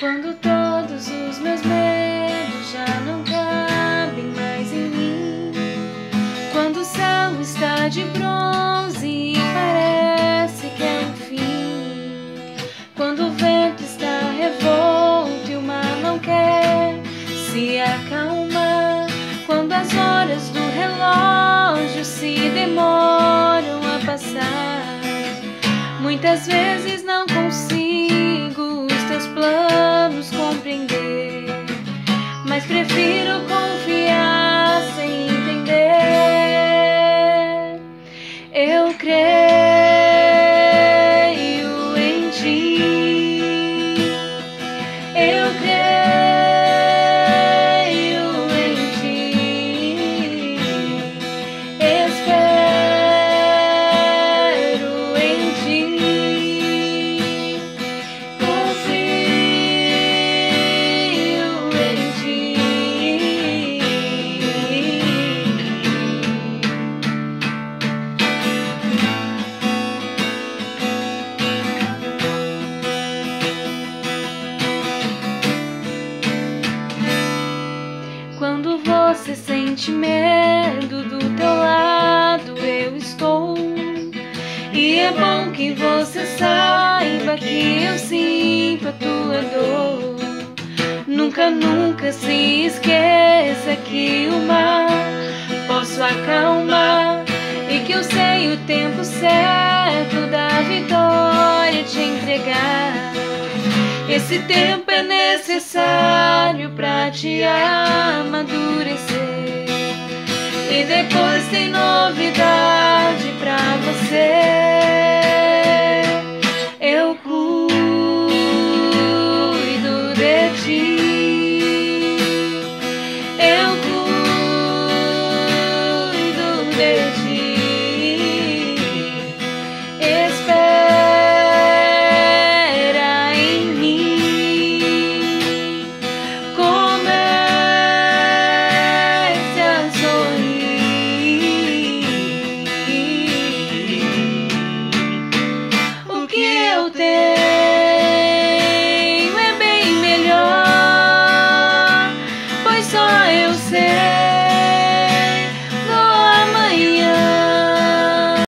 Quando todos os meus medos já não cabem mais em mim. Quando o céu está de bronze e parece que é um fim. Quando o vento está revolto e o mar não quer se acalmar. Quando as horas do relógio se demoram a passar. Muitas vezes não consigo os teus planos compreender, mas prefiro confiar Quando você sente medo do teu lado, eu estou. E é bom que você saiba que eu sinto a tua dor. Nunca, nunca se esqueça que o mar posso acalmar e que eu sei o tempo certo da vitória te entregar. Esse tempo é necessário pra te amadurecer. Depois tem novidade pra você.